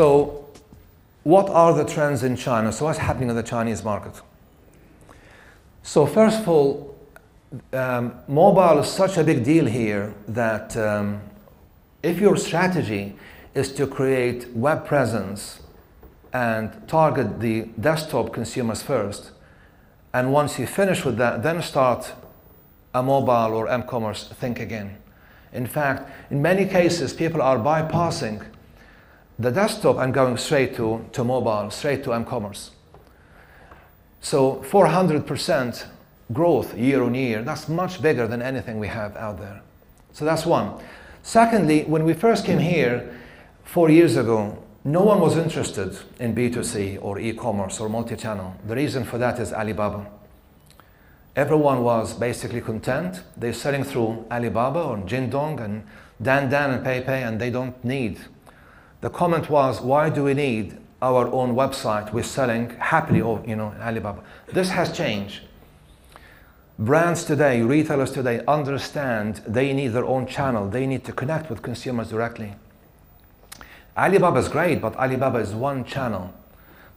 So what are the trends in China? So what's happening in the Chinese market? So first of all, um, mobile is such a big deal here that um, if your strategy is to create web presence and target the desktop consumers first, and once you finish with that, then start a mobile or m-commerce, think again. In fact, in many cases, people are bypassing the desktop and going straight to, to mobile, straight to m-commerce. So 400% growth year on year, that's much bigger than anything we have out there. So that's one. Secondly, when we first came here four years ago, no one was interested in B2C or e-commerce or multi-channel. The reason for that is Alibaba. Everyone was basically content. They're selling through Alibaba or Jingdong and Dangdang and Paipai and they don't need. The comment was, why do we need our own website? We're selling happily, or you know, Alibaba. This has changed. Brands today, retailers today understand they need their own channel. They need to connect with consumers directly. Alibaba is great, but Alibaba is one channel.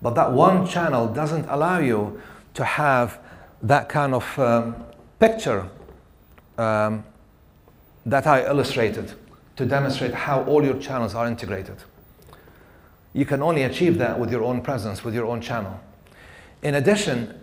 But that one channel doesn't allow you to have that kind of um, picture um, that I illustrated to demonstrate how all your channels are integrated. You can only achieve that with your own presence, with your own channel. In addition,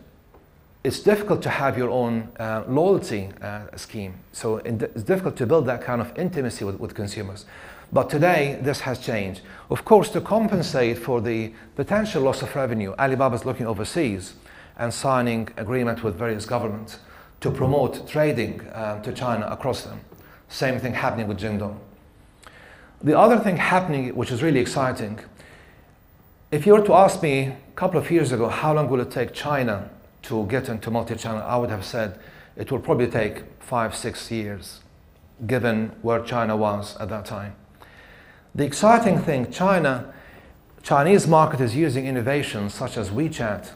it's difficult to have your own uh, loyalty uh, scheme. So it's difficult to build that kind of intimacy with, with consumers. But today, this has changed. Of course, to compensate for the potential loss of revenue, Alibaba is looking overseas and signing agreement with various governments to promote trading uh, to China across them. Same thing happening with Jingdong. The other thing happening, which is really exciting, if you were to ask me a couple of years ago, how long will it take China to get into multi-channel, I would have said it will probably take five, six years, given where China was at that time. The exciting thing, China, Chinese market is using innovations such as WeChat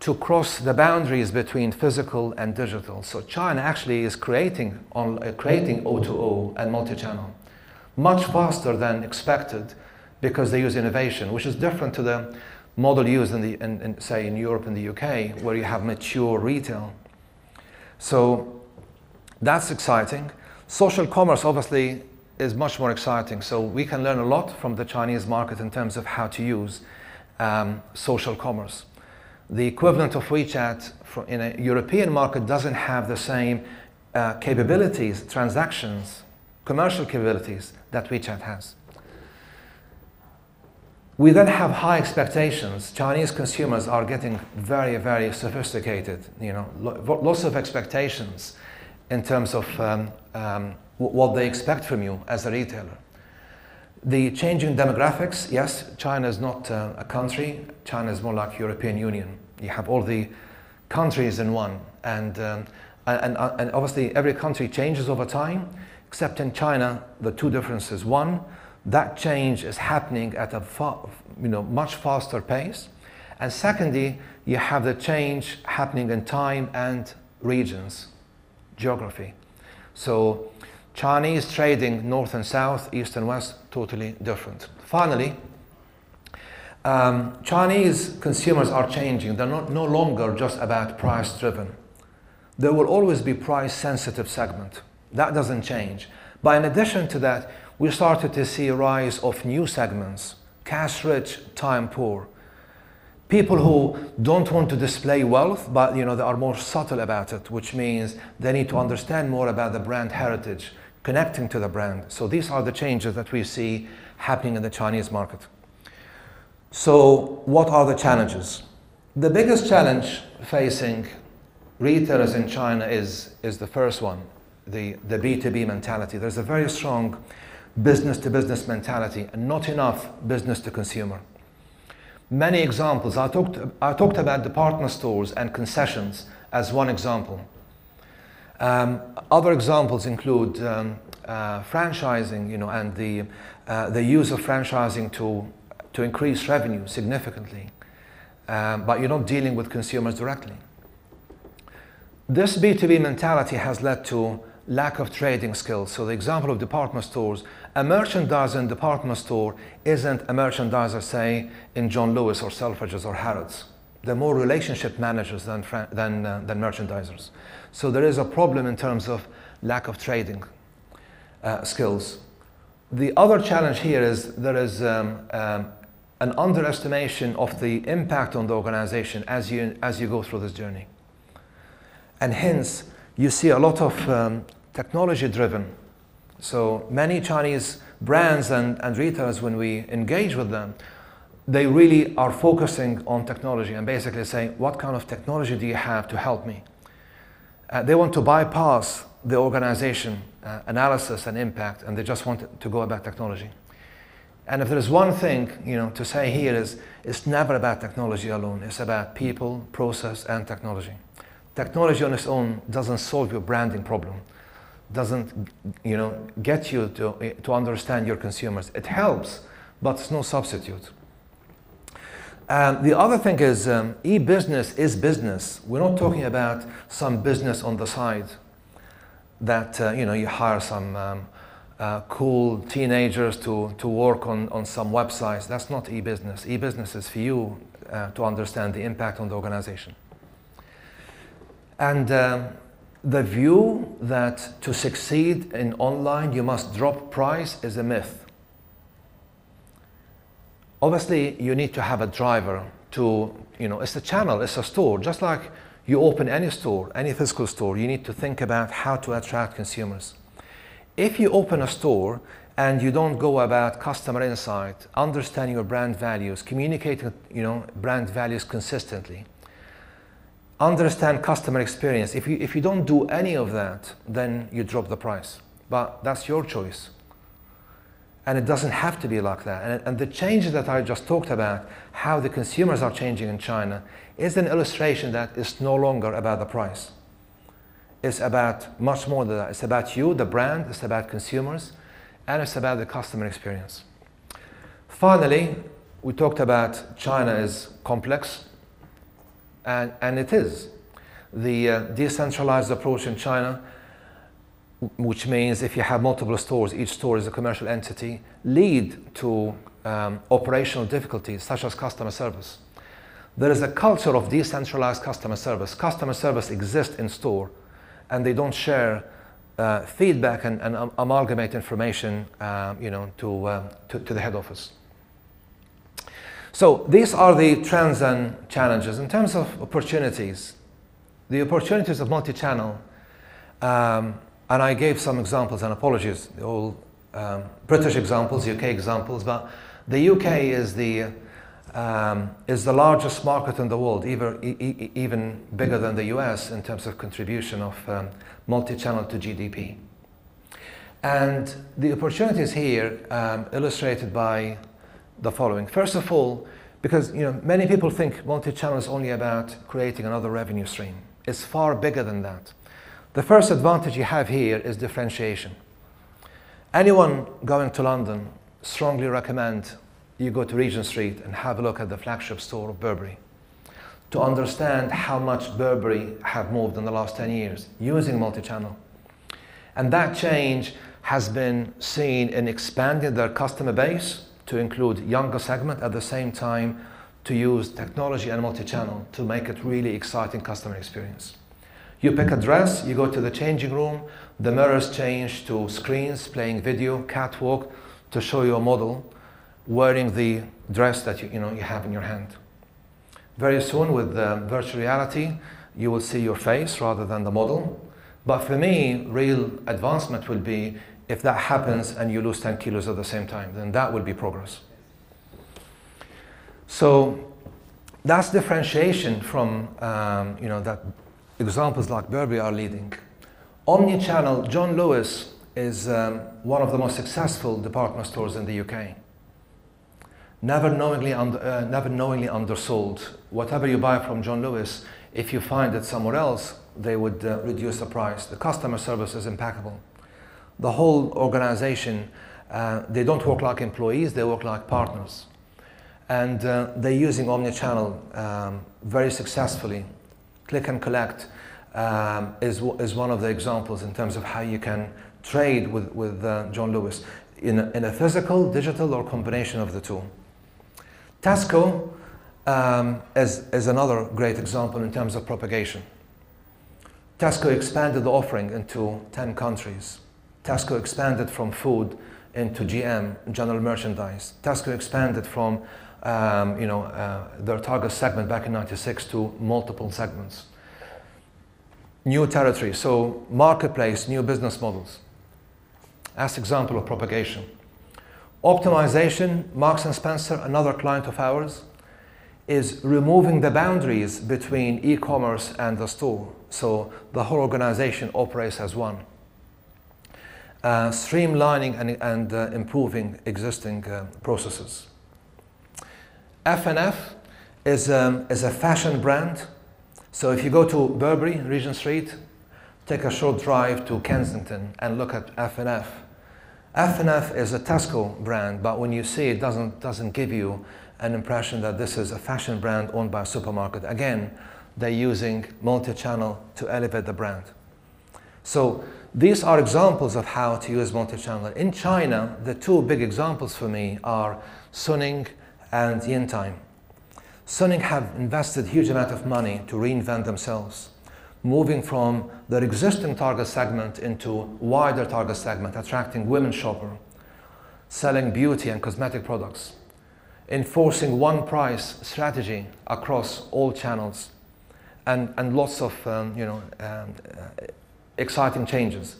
to cross the boundaries between physical and digital. So China actually is creating, on, uh, creating O2O and multi-channel much faster than expected because they use innovation, which is different to the model used in, the, in, in, say, in Europe and the UK, where you have mature retail. So that's exciting. Social commerce obviously is much more exciting. So we can learn a lot from the Chinese market in terms of how to use um, social commerce. The equivalent of WeChat in a European market doesn't have the same uh, capabilities, transactions, commercial capabilities that WeChat has. We then have high expectations. Chinese consumers are getting very, very sophisticated, you know, lots of expectations in terms of um, um, what they expect from you as a retailer. The changing demographics, yes, China is not uh, a country. China is more like European Union. You have all the countries in one. And, um, and, and obviously every country changes over time, except in China, the two differences. One, that change is happening at a you know, much faster pace. And secondly, you have the change happening in time and regions, geography. So Chinese trading north and south, east and west, totally different. Finally, um, Chinese consumers are changing. They're not, no longer just about price driven. There will always be price sensitive segment. That doesn't change. But in addition to that, we started to see a rise of new segments, cash rich, time poor. People who don't want to display wealth, but you know, they are more subtle about it, which means they need to understand more about the brand heritage, connecting to the brand. So these are the changes that we see happening in the Chinese market. So what are the challenges? The biggest challenge facing retailers in China is, is the first one, the, the B2B mentality. There's a very strong business to business mentality and not enough business to consumer. Many examples, I talked, I talked about department stores and concessions as one example. Um, other examples include um, uh, franchising, you know, and the, uh, the use of franchising to, to increase revenue significantly, um, but you're not dealing with consumers directly. This B2B mentality has led to lack of trading skills. So the example of department stores, a merchandiser in department store isn't a merchandiser, say, in John Lewis or Selfridges or Harrods. They're more relationship managers than, than, uh, than merchandisers. So there is a problem in terms of lack of trading uh, skills. The other challenge here is there is um, um, an underestimation of the impact on the organization as you, as you go through this journey. And hence, you see a lot of um, technology driven. So many Chinese brands and, and retailers, when we engage with them, they really are focusing on technology and basically saying, what kind of technology do you have to help me? Uh, they want to bypass the organization uh, analysis and impact, and they just want to go about technology. And if there's one thing, you know, to say here is, it's never about technology alone. It's about people, process, and technology. Technology on its own doesn't solve your branding problem, doesn't, you know, get you to, to understand your consumers. It helps, but it's no substitute. Um, the other thing is um, e-business is business. We're not talking about some business on the side that uh, you know you hire some um, uh, cool teenagers to, to work on, on some websites. That's not e-business. E-business is for you uh, to understand the impact on the organization. And um, the view that to succeed in online you must drop price is a myth. Obviously, you need to have a driver to, you know, it's a channel, it's a store. Just like you open any store, any physical store, you need to think about how to attract consumers. If you open a store and you don't go about customer insight, understanding your brand values, communicating, you know, brand values consistently, understand customer experience. If you, if you don't do any of that, then you drop the price. But that's your choice. And it doesn't have to be like that. And, and the changes that I just talked about, how the consumers are changing in China, is an illustration that it's no longer about the price. It's about much more than that. It's about you, the brand, it's about consumers, and it's about the customer experience. Finally, we talked about China is complex, and, and it is. The uh, decentralized approach in China which means if you have multiple stores, each store is a commercial entity, lead to um, operational difficulties such as customer service. There is a culture of decentralized customer service. Customer service exists in store and they don't share uh, feedback and, and um, amalgamate information uh, you know, to, uh, to, to the head office. So these are the trends and challenges. In terms of opportunities, the opportunities of multi-channel um, and I gave some examples, and apologies, all um, British examples, UK examples, but the UK is the, um, is the largest market in the world, even, e even bigger than the US in terms of contribution of um, multi-channel to GDP. And the opportunities here um, illustrated by the following. First of all, because you know, many people think multi-channel is only about creating another revenue stream. It's far bigger than that. The first advantage you have here is differentiation. Anyone going to London strongly recommend you go to Regent Street and have a look at the flagship store of Burberry to understand how much Burberry have moved in the last 10 years using multi-channel. And that change has been seen in expanding their customer base to include younger segment at the same time to use technology and multi-channel to make it really exciting customer experience. You pick a dress, you go to the changing room, the mirrors change to screens playing video, catwalk to show you a model wearing the dress that you, you, know, you have in your hand. Very soon with virtual reality, you will see your face rather than the model. But for me, real advancement will be if that happens and you lose 10 kilos at the same time, then that will be progress. So that's differentiation from um, you know, that examples like Burberry are leading. Omni-channel, John Lewis is um, one of the most successful department stores in the UK. Never knowingly, under, uh, never knowingly undersold. Whatever you buy from John Lewis, if you find it somewhere else, they would uh, reduce the price. The customer service is impeccable. The whole organization, uh, they don't work like employees, they work like partners. And uh, they're using omni-channel um, very successfully click and collect, um, is, is one of the examples in terms of how you can trade with, with uh, John Lewis in a, in a physical, digital, or combination of the two. Tesco um, is, is another great example in terms of propagation. Tesco expanded the offering into 10 countries. Tesco expanded from food into GM, general merchandise. Tesco expanded from um, you know, uh, their target segment back in 96 to multiple segments. New territory, so marketplace, new business models. As example of propagation. Optimization, Marks and Spencer, another client of ours, is removing the boundaries between e-commerce and the store. So the whole organization operates as one. Uh, streamlining and, and uh, improving existing uh, processes. F&F is, um, is a fashion brand. So if you go to Burberry, Regent Street, take a short drive to Kensington and look at F&F. F&F is a Tesco brand, but when you see it, doesn't doesn't give you an impression that this is a fashion brand owned by a supermarket. Again, they're using multi-channel to elevate the brand. So these are examples of how to use multi-channel. In China, the two big examples for me are Suning and Intime. Suning have invested huge amount of money to reinvent themselves moving from their existing target segment into wider target segment, attracting women shopper, selling beauty and cosmetic products, enforcing one price strategy across all channels, and, and lots of um, you know, um, uh, exciting changes.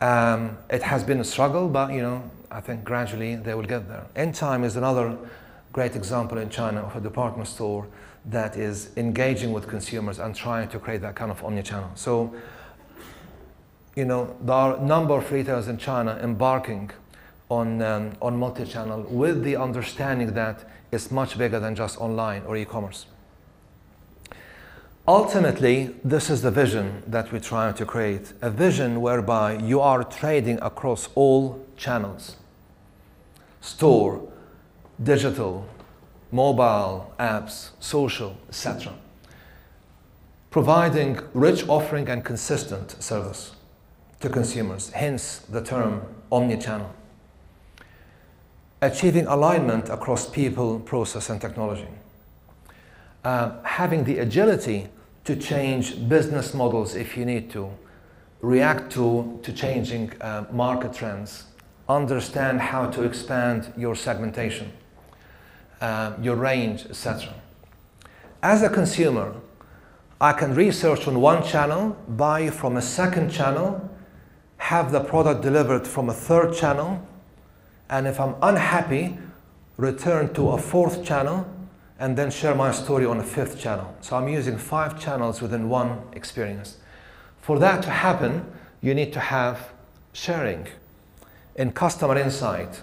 Um, it has been a struggle, but you know, I think gradually they will get there. Intime is another great example in China of a department store that is engaging with consumers and trying to create that kind of omni-channel. So, you know, there are a number of retailers in China embarking on, um, on multi-channel with the understanding that it's much bigger than just online or e-commerce. Ultimately, this is the vision that we're trying to create, a vision whereby you are trading across all channels, store, digital, mobile apps, social, etc. Providing rich offering and consistent service to consumers, hence the term omni-channel. Achieving alignment across people, process, and technology. Uh, having the agility to change business models if you need to, react to, to changing uh, market trends, understand how to expand your segmentation uh, your range, etc. As a consumer, I can research on one channel, buy from a second channel, have the product delivered from a third channel, and if I'm unhappy, return to a fourth channel and then share my story on a fifth channel. So I'm using five channels within one experience. For that to happen, you need to have sharing in customer insight,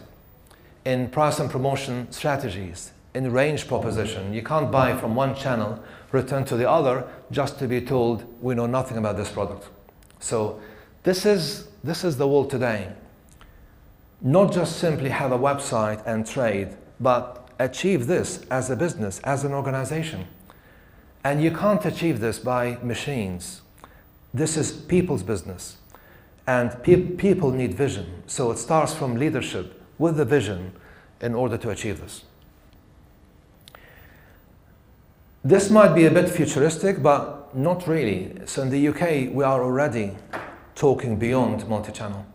in price and promotion strategies, in range proposition. You can't buy from one channel, return to the other, just to be told we know nothing about this product. So this is, this is the world today. Not just simply have a website and trade, but achieve this as a business, as an organization. And you can't achieve this by machines. This is people's business. And pe people need vision. So it starts from leadership with the vision in order to achieve this. This might be a bit futuristic, but not really. So in the UK, we are already talking beyond multi-channel.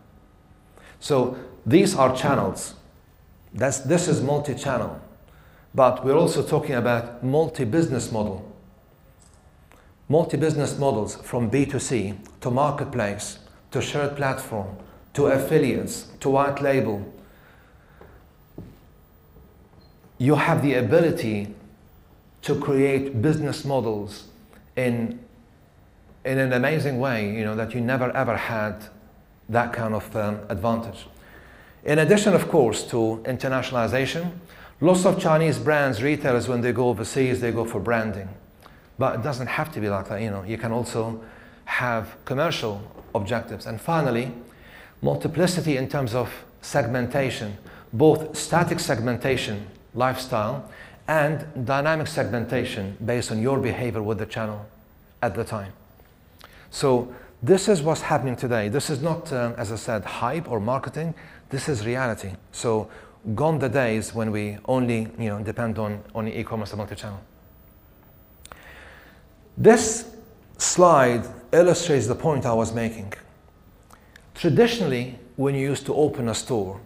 So these are channels. That's, this is multi-channel. But we're also talking about multi-business model. Multi-business models from B2C to marketplace, to shared platform, to affiliates, to white label, you have the ability to create business models in, in an amazing way, you know, that you never ever had that kind of um, advantage. In addition, of course, to internationalization, lots of Chinese brands, retailers, when they go overseas, they go for branding. But it doesn't have to be like that, you know. You can also have commercial objectives. And finally, multiplicity in terms of segmentation, both static segmentation lifestyle, and dynamic segmentation based on your behavior with the channel at the time. So this is what's happening today. This is not, uh, as I said, hype or marketing. This is reality. So gone the days when we only you know, depend on, on e-commerce and multi-channel. This slide illustrates the point I was making. Traditionally, when you used to open a store,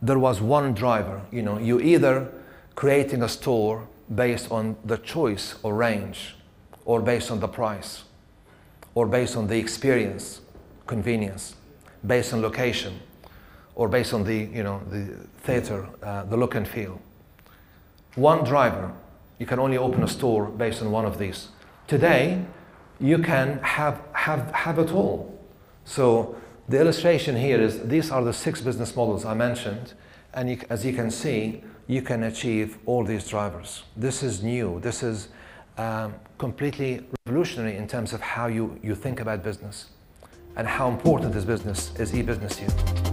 there was one driver. You know, you either creating a store based on the choice or range, or based on the price, or based on the experience, convenience, based on location, or based on the, you know, the theater, uh, the look and feel. One driver, you can only open a store based on one of these. Today, you can have, have, have it all. So the illustration here is these are the six business models I mentioned, and you, as you can see, you can achieve all these drivers. This is new. This is um, completely revolutionary in terms of how you, you think about business and how important this business is e-business to you.